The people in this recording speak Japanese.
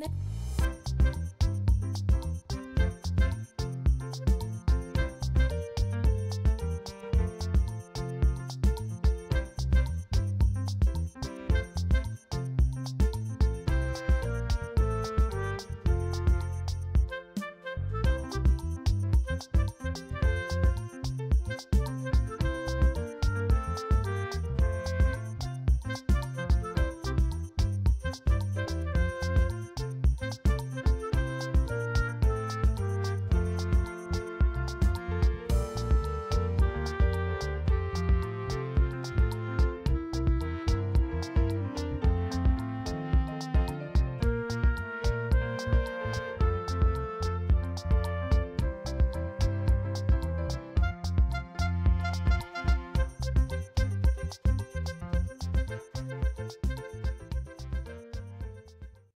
ね。